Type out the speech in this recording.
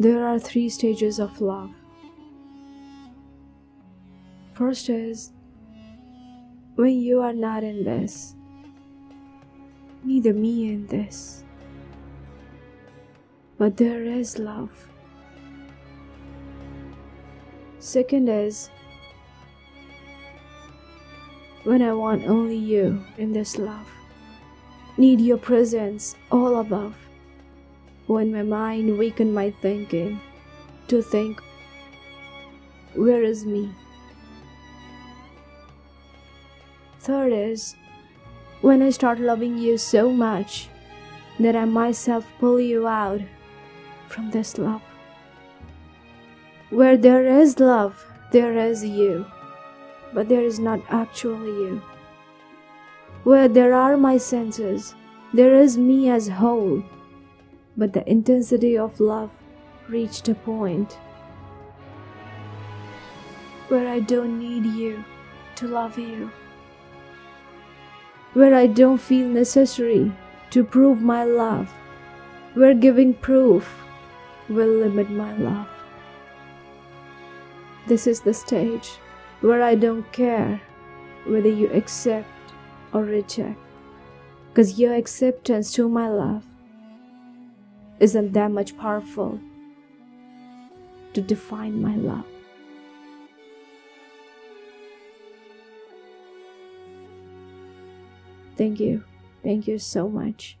There are three stages of love. First is when you are not in this, neither me in this, but there is love. Second is when I want only you in this love, need your presence all above when my mind weakened my thinking to think, where is me? Third is when I start loving you so much that I myself pull you out from this love. Where there is love, there is you, but there is not actually you. Where there are my senses, there is me as whole, but the intensity of love reached a point where I don't need you to love you, where I don't feel necessary to prove my love, where giving proof will limit my love. This is the stage where I don't care whether you accept or reject, because your acceptance to my love isn't that much powerful to define my love. Thank you. Thank you so much.